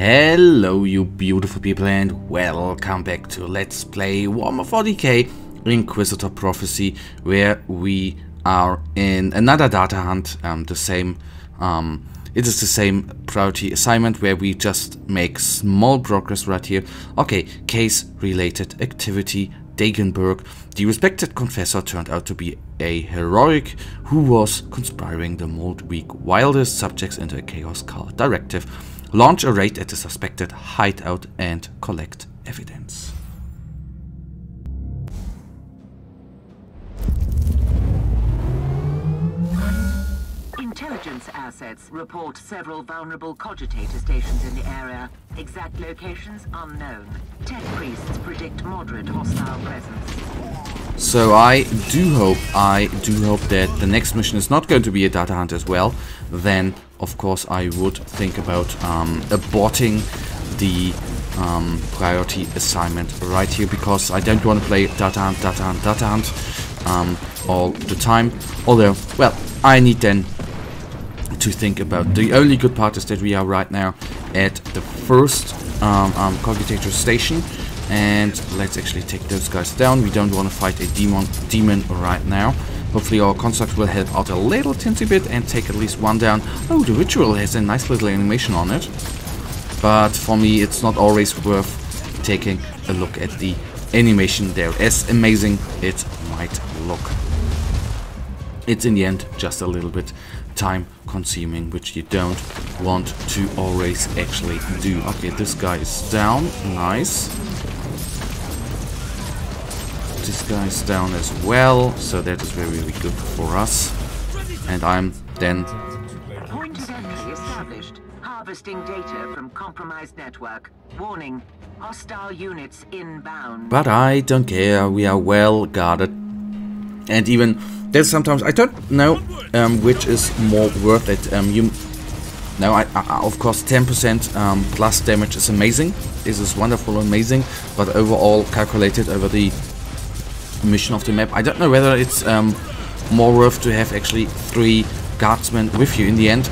Hello you beautiful people and welcome back to Let's Play Warhammer 40k Inquisitor Prophecy where we are in another data hunt, um, the same, um, it is the same priority assignment where we just make small progress right here. Okay, case related activity Dagenberg. The respected confessor turned out to be a heroic who was conspiring the Moldweak wildest subjects into a Chaos Cult directive launch a raid at the suspected hideout and collect evidence. Intelligence assets report several vulnerable cogitator stations in the area. Exact locations unknown. Tech priests predict moderate hostile presence. So I do hope, I do hope that the next mission is not going to be a data hunt as well. Then, of course, I would think about um, aborting the um, priority assignment right here because I don't want to play data hunt, data hunt, data hunt um, all the time. Although, well, I need then to think about. The only good part is that we are right now at the first um, um, cogitator station and let's actually take those guys down. We don't want to fight a demon, demon right now. Hopefully our construct will help out a little tinsy bit and take at least one down. Oh, the ritual has a nice little animation on it. But for me, it's not always worth taking a look at the animation there. As amazing it might look. It's in the end just a little bit time consuming, which you don't want to always actually do. Okay, this guy is down. Nice. This guy is down as well, so that is very, very good for us. And I'm then... Point established. Harvesting data from compromised network. Warning. Hostile units inbound. But I don't care, we are well guarded. And even there's sometimes I don't know um, which is more worth it. Um, you, no, I, I, of course 10% um, plus damage is amazing. This is wonderful, amazing. But overall, calculated over the mission of the map, I don't know whether it's um, more worth to have actually three guardsmen with you in the end.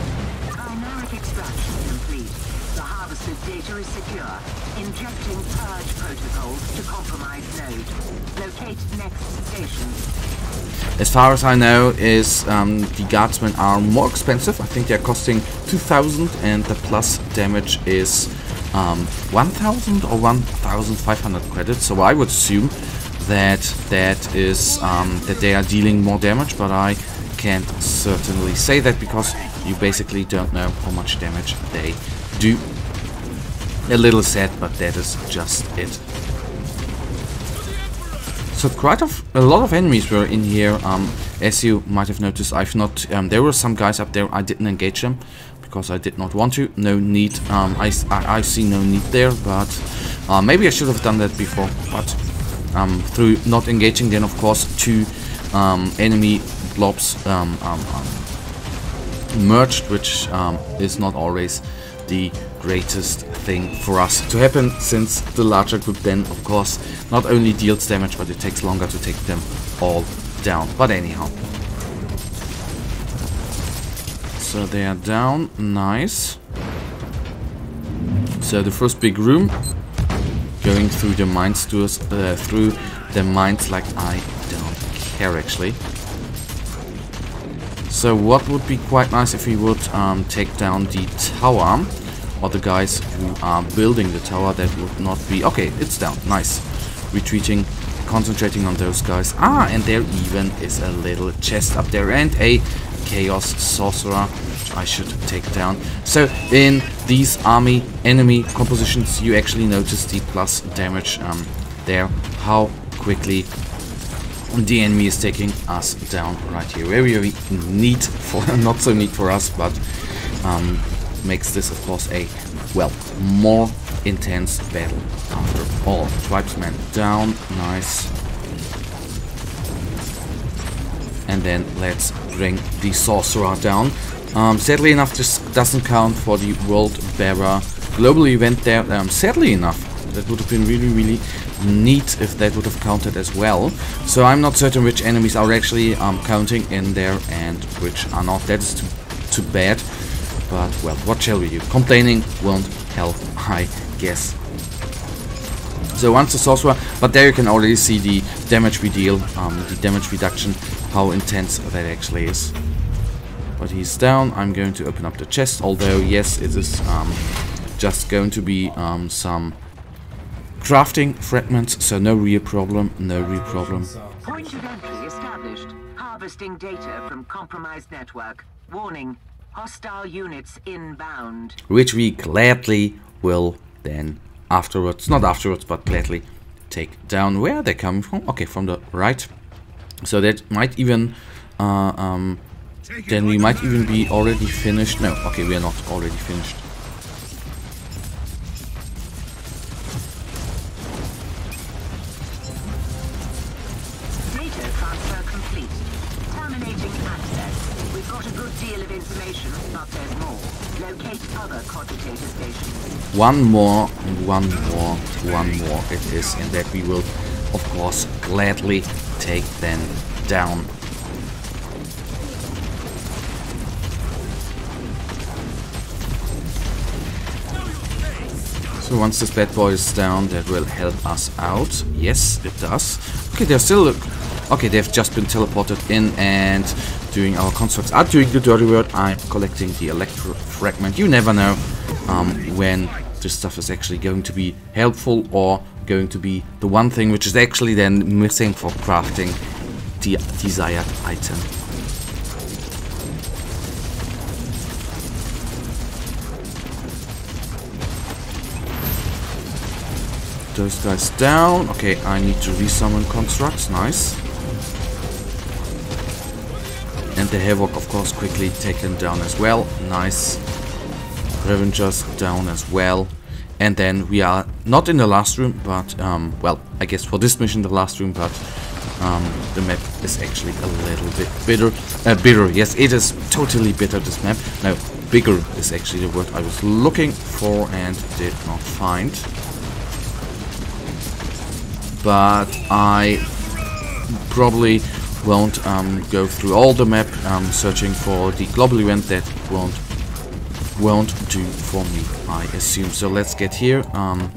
As far as I know, is um, the guardsmen are more expensive. I think they're costing 2,000 and the plus damage is um, 1,000 or 1,500 credits. So I would assume that that is um, that they are dealing more damage, but I can't certainly say that because you basically don't know how much damage they do. A little sad, but that is just it. So quite a, a lot of enemies were in here. Um, as you might have noticed, I've not. Um, there were some guys up there. I didn't engage them because I did not want to. No need. Um, I, I, I see no need there, but uh, maybe I should have done that before. But um, through not engaging, then of course two um, enemy blobs um, um, um, merged, which is not always the greatest thing for us to happen since the larger group then of course not only deals damage but it takes longer to take them all down. But anyhow. So they are down. Nice. So the first big room going through the mines to us uh, through the mines like I don't care actually. So what would be quite nice if we would um, take down the tower or the guys who are building the tower that would not be okay it's down nice. Retreating concentrating on those guys. Ah and there even is a little chest up there and a chaos sorcerer I should take down. So in these army enemy compositions you actually notice the plus damage um, there. How quickly the enemy is taking us down right here. Very very neat for not so neat for us but um, makes this of course a well more intense battle after all. Tribesmen down nice. And then let's bring the sorcerer down. Um, sadly enough this doesn't count for the Word Bearer global event there. Um, sadly enough that would have been really really neat if that would have counted as well. So I'm not certain which enemies are actually um, counting in there and which are not. That is too, too bad but, well, what shall we do? Complaining won't help, I guess. So once the sorcerer, but there you can already see the damage we deal, um, the damage reduction, how intense that actually is. But he's down, I'm going to open up the chest, although yes, it is um, just going to be um, some crafting fragments, so no real problem, no real problem. Point of entry established. Harvesting data from compromised network. Warning. Hostile units inbound. Which we gladly will then afterwards, not afterwards, but gladly take down. Where are they coming from? Okay, from the right. So that might even, uh, um, then we might even be already finished. No, okay, we are not already finished. We've got a good deal of information, but there's more. Locate other cogitator stations. One more, one more, one more it is, and that we will, of course, gladly take them down. So once this bad boy is down, that will help us out. Yes, it does. Okay, they're still... Okay, they've just been teleported in and doing our constructs are doing the dirty work. I'm collecting the electro fragment. You never know um, when this stuff is actually going to be helpful or going to be the one thing which is actually then missing for crafting the desired item. Those guys down. Okay, I need to resummon constructs. Nice. And the Havoc, of course, quickly taken down as well. Nice. Revengers down as well. And then we are not in the last room, but, um, well, I guess for this mission the last room, but um, the map is actually a little bit bitter. Uh, bitter, yes, it is totally bitter, this map. No, bigger is actually the word I was looking for and did not find. But I probably won't um, go through all the map um, searching for the global event that won't won't do for me I assume so let's get here um,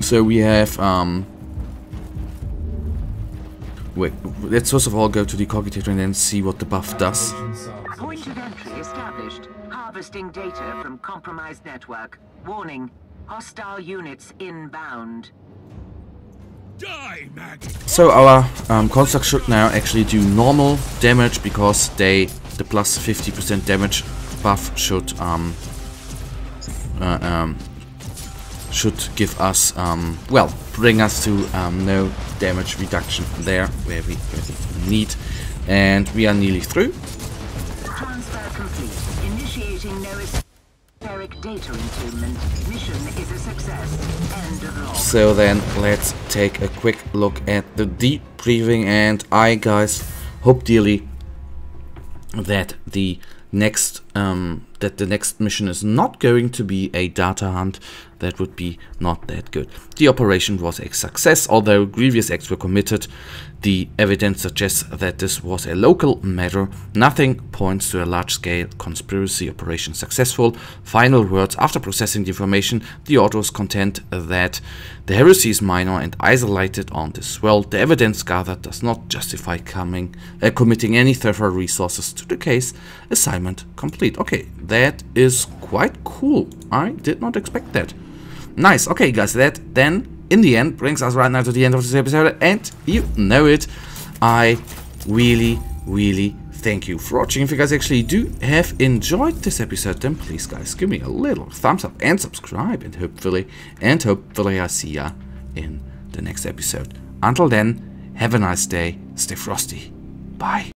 so we have um, wait let's first of all go to the cogitator and then see what the buff does entry established. Harvesting data from compromised network. Warning. Hostile units inbound. So our um, construct should now actually do normal damage because they the plus 50% damage buff should um, uh, um, should give us um, well bring us to um, no damage reduction there where we, where we need. And we are nearly through So then let's take a quick look at the deep breathing and I guys hope dearly that the next um, that the next mission is not going to be a data hunt that would be not that good. The operation was a success although grievous acts were committed the evidence suggests that this was a local matter. Nothing points to a large-scale conspiracy operation successful. Final words after processing the information, the authors contend that the heresy is minor and isolated on this world. The evidence gathered does not justify coming, uh, committing any further resources to the case. Assignment complete. Okay, that is quite cool. I did not expect that. Nice. Okay, guys, that then in the end brings us right now to the end of this episode and you know it i really really thank you for watching if you guys actually do have enjoyed this episode then please guys give me a little thumbs up and subscribe and hopefully and hopefully i see ya in the next episode until then have a nice day stay frosty bye